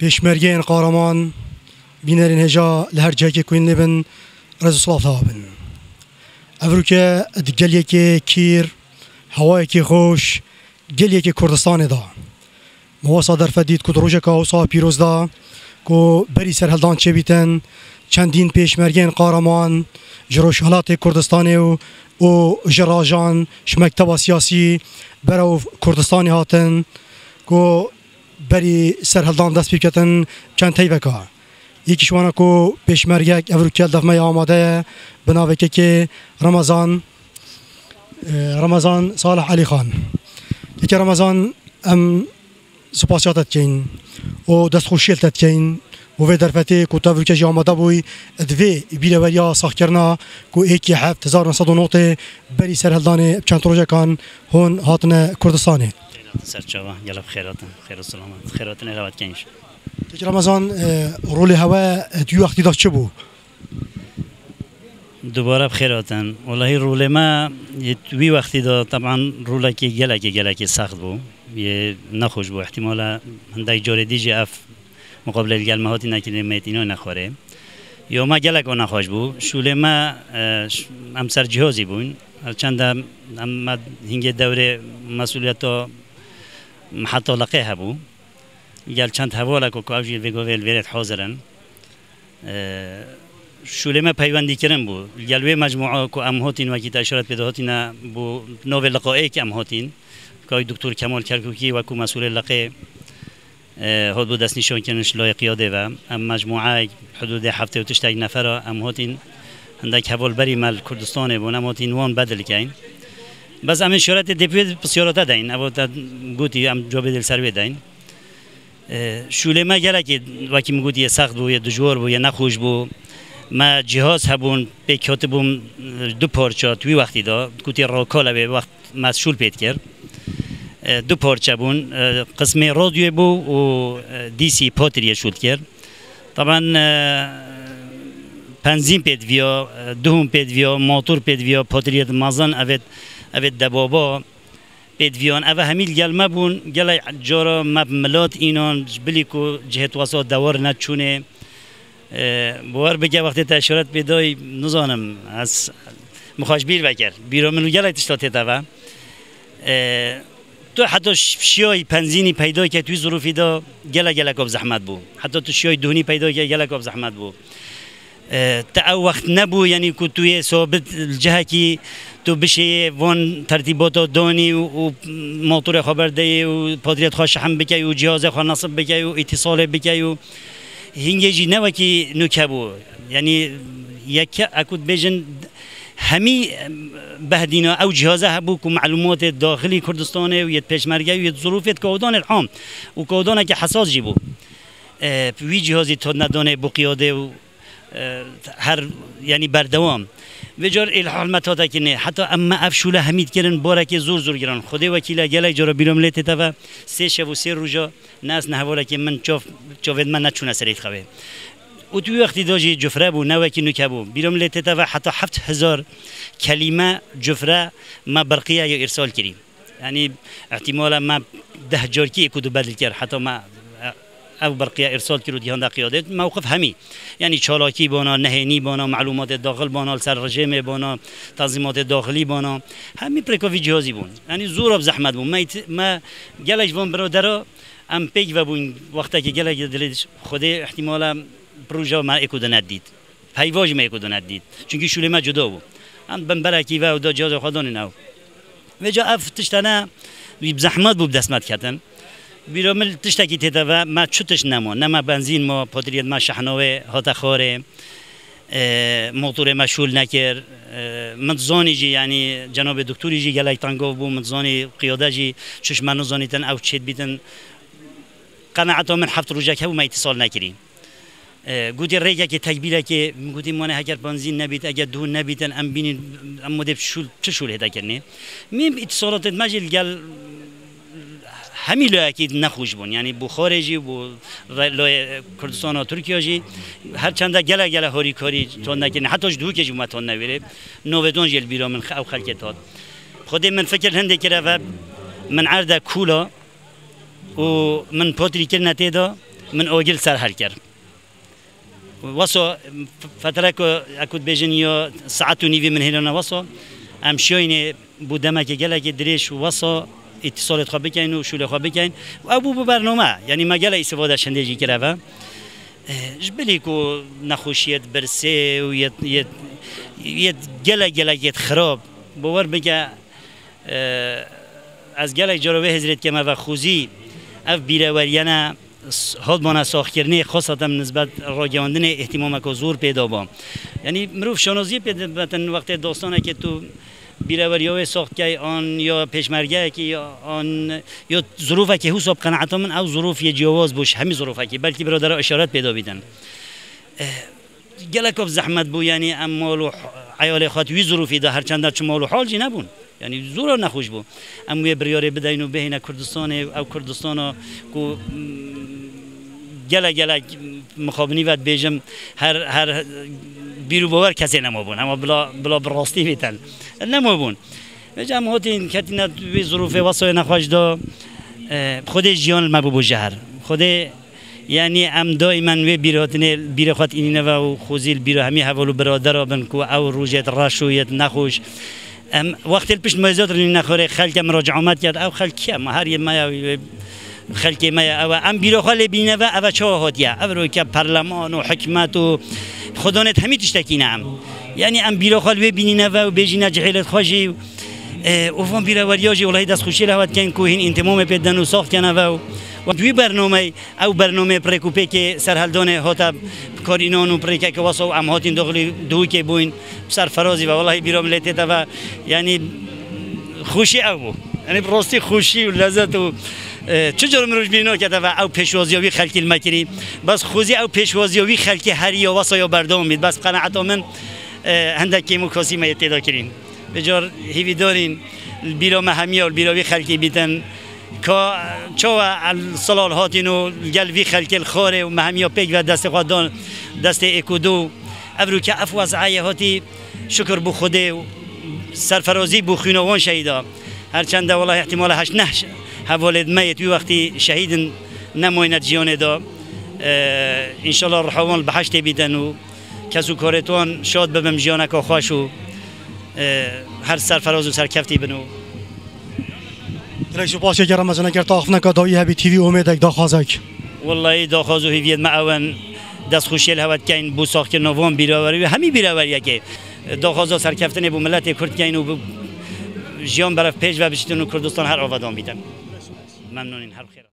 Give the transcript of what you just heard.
پێشمەرگەیان قارەمان بینەرین هێژا لە هەر جاکێ کوین لێبن ڕێز و سڵاو بن ئەڤروکە گەلێکێ کیر هەوایەکی خۆش گەلێکی کوردستانێدا مەوەسا دەرفەدیت کو ڕۆژێکە ئەوسا پیرۆزدا کو بەری سەر هەلدان چێبیتن چەندین پێشمەرگێن قارەمان ji Rojhilatê Kurdistanê û û ji rajan ji mekteba siyasî berew Kurdistanê hatin ku berî serheldan dest pîketin بری سر هلدان دست بیکتن چند تیوه بکار. یکی شوانا کو پیشمرگه اوروکیل دفمه آماده بناوه که رمضان رمضان صالح علی خان یکی رمضان ام سپاسیات کین او دست خوشیل تد کین و وی درفتی کو تا اوروکیل آماده بوی ادوی بیره ویا ساخت کرنا کو ایکی هفت هزار نصد و نوته بری سر چند روژه کان هون هاتن کردستانه سرچاوه یلا بخیراتن خیر و سلامت. خیراتن روات کنش تجي رمضان رول هوا دیو وقتی داشت چه بو دوباره بخیراتن والله رول ما وی وقتی دا طبعا رولا که گله که سخت بو یه نخوش بو احتمالا هندای جوری دیجی اف مقابل الگلمه هاتی نکرده میتینو نخوره. یا ما گلک و نخواش بو شوله ما هم سر جهازی بون چند هم هنگه دوره مسئولیت تا حتی لقه هبو گل چند حواله که کاوجی ویگویل ویرت حاضرن. شوله ما پیوندی کردن بو. گل وی مجموعه که ام هاتین و کی هاتین بو نو لقائه که ام هاتین. که دکتر کمال کرکوکی و کو مسئول لقه هاد بود دست نشان کنش لای قیاده و ام مجموعه حدود هفته و تشتاق نفر ام هاتین. هندک حوال بری مل کردستان بون ام هاتین وان بدل کین. بس ام اشارت دیپید پسیارات دین ابو تا گوتی ام جواب دل سر دین شوله ما گله که وکی مگوتی سخت بو یا دجور بو یا نخوش بو ما جهاز هبون به کاتبون دو پارچه توی وقتی دا گوتی راکاله به وقت مسئول پید کرد دو پارچه بون قسم رادیو بو و دی سی پاتریه شد کرد طبعا پنزین پید ویا دوم پید ویا موتور پید ویا پاتریه مازن اوید اوید دبابا پید ویان اوه همیل گل مبون گل جارا مب اینان بلی کو جهت واسا دوار نچونه. بوار بگه وقتی تشارت بدای نزانم. از مخاش بیر بکر. بیرا منو گل تشتاته تاوه تو حتی شیای پنزینی پیدا که توی ظروفی دا گله گله کاب زحمت بو. حتی تو شیای دهنی پیدا که گله کاب زحمت بو. تا وقت نبو یعنی که توی ثابت الجهه کی تو بشه وان ترتیبات دانی و موتور خبر دی و پادریت خواه شحم بکی و جهاز خواه نصب بکی و اتصال بکی و هنگی جی نو کی نکه بو. یعنی یک اکود بیجن همی بهدینا او جهازه هبو که معلومات داخلی کردستانه و یت پیشمرگه و یت ظروفت کودان الحام و کودانه که حساس جی بو. وی جهازی تو ندانه بو قیاده و هر یعنی بردوام و جار الحال متا کنه حتی اما افشوله حمید کردن باره که زور زور گران. خدا وکیل گله جرا بیرم لیت تا سه شب و سه روزا ناس نه که من چوف چوفد من نچونه سریت خواه. و توی وقتی داجی جفره بو نوه کی نکه بو. بیرم لیت تا حتی هفت هزار کلمه جفره ما برقیه یا ارسال کریم یعنی احتمالا ما ده جار کی کدو بدل کرد. حتی ما او برقیه ارسال کرد دیان قیادت موقف همی. یعنی چالاکی بانا نهینی بانا معلومات داخل بانا سر رژیم بانا تنظیمات داخلی بانا. همی پرکوی جهازی بون. یعنی زور اب زحمت بون. ما گلش بون برادر ام پیک و بون. وقتی که گلش دلش خود احتمالا پروژه ما اکو ندید. پیواج ما اکو ندید. چونکی شوله ما جدا بود. بن برکی و دا جاز خدان نو. و جا اف تشتنه بزحمت بود دستمت کردن بیرامل تشتکی تیتا و ما چوتش نما نما بنزین ما پادریت ما شحناوه هاتا خاره موتور مشغول نکر متزانی جی یعنی جناب دکتری جی گلای تنگو بو متزانی قیاده جی چش منو زانیتن او چید بیتن. قناعتا من هفت روزه که ما اتصال نکریم گوتی ریگه که تکبیره که گوتی مانه اگر بنزین نبید اگر دون نبیدن ام بینین ام مدب شول چه شول هدا کرنه میم اتصالات مجل گل همی لو أكيد نخوش بون. يعني بو خارجي بو لو كردستان و تركيا جي هر چنده گلا گلا هوري كوري تون نكن حتى دو كي ما تون نويري نوودون جل بيرو من خو خلق تات خودي من فكر هندي كره من عرض كولا و من بوتري كرنا تيدا من اوجل سر هر كر وصو فتره كو اكو بيجن يو ساعه نيفي من هنا وصو امشيني بودما كي گلا كي دريش وصو اتصالات خواب بکن و شوله خواب بکن و بو برنامه. یعنی ما گله استفاده شندگی کرده و جبلی کو نخوشیت برسه و یت یت یت گله یت خراب. باور بگه از گله جاروه هزرت که ما و خوزی اف بیروریانه هادمان ساخت کردن خاصتا نسبت راگیاندن احتمام که زور پیدا با یعنی مروف شنازی پیدا وقت داستانه که تو بیروری های ساخت که آن یا پیشمرگه که آن یا ظروف که حساب قناعت من او ظروف یه جواز باش همین ظروف که بلکه برادر اشارت پیدا بیدن. گلکوف زحمت بو یعنی امال و عیال خاطوی ظروفی ده هرچند در چمال و حال جی نبون. یعنی زور نخوش بو. اما یه بریاره بدین و بین کردستان او کردستان کو گله گله مخابنی و بیجم هر هر بیرو باور کسی نمابون. اما بلا بلا براستی بیتن. نمابون. بجم هاتین کتینا به ظروف واسه نخواش دا خود جیان مبو جهر. خود یعنی ام دائما و بیراتن بیر خود اینه و خوزیل بیر همی حوالو برادر بن کو او روجت راشویت نخوش. ام وقت پیش مزاد رو نخوره خلک مراجع آمد کرد. او خلک کیم هر ما خلک ما او. ام بیرو خال بینه و او چه هاتیه او رو که پارلمان و حکمت و خدانت همی تشتکی نعم یعنی ام بیرو خال ببینینه و بجینه جهلت خوشی. اوفان بیرو وریاجی ولای دست خوشی لحوت کن کوهین انتمام پیدن و ساخت کنه و و دوی برنامه او برنامه پرکوپه که سرحلدان هاتا کارینان و پرکه که واسه ام هاتین داخلی دو که بوین سرفرازی و والله بیرام لیته و یعنی خوشی او. یعنی راستی خوشی و لذت و چجور مروج بینا کرده و او پیشوازیوی خلکی المکری بس خوزی او پیشوازیوی خلکی هری یا واسه یا بردام بید بس قناعت من هندکی مکاسی ما اتدا کرین. بجار هیوی دارین بیرا مهمی و بیراوی خلکی بیتن. که چو سلال هاتینو گل وی خلک الخاره و مهمی پیک و دست خودان دست اکودو. ابرو که افواز عایه هاتی شکر بو خوده و سرفرازی بو خونوان شهیدا هرچند والله احتمال هش نه حوالد میت وقتی شهید نمویند جیان دا انشالله رحوان بحشت بیدن و کسو کارتوان شاد ببم و خوش و هر سرفراز و سرکفتی بنو. رئیس باشه که رمضان اگر تاخف نکا دایی هبی تیوی امید اک داخازک. والله داخاز و هیویت معاون دست خوشی الهوت کن بو ساخت نوان بیراوری و که داخازا سرکفتن بو ملت کرد کن و جیان برف پیش و بشتن و کردستان هر آبادان بیدن ممنونين هالخير